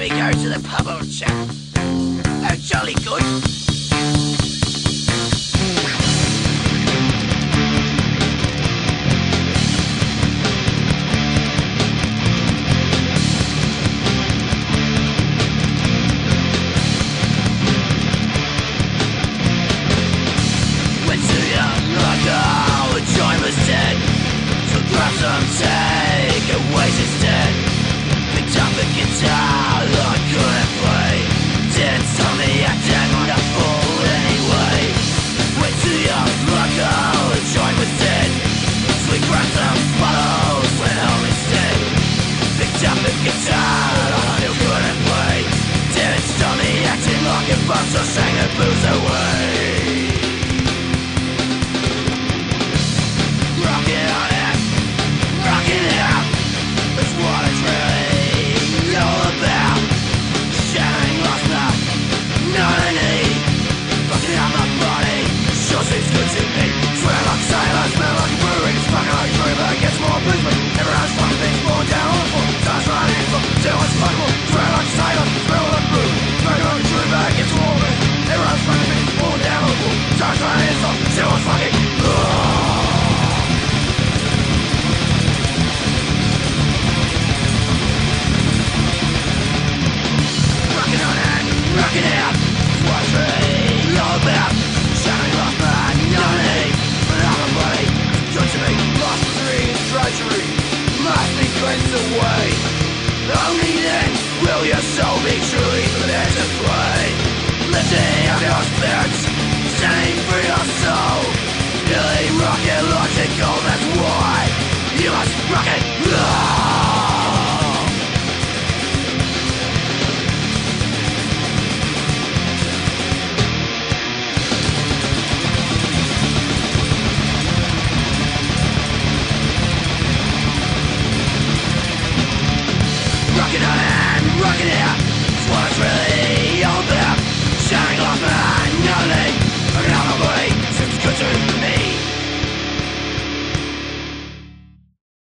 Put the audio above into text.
We go to the pub, or chat. Oh, jolly good. time was dead, so grab some So sing and blues oh, Only then will your soul be truly prepared to play. Lifting up sing for your soul. Rockalogical, that's why you must rocket. Ugh.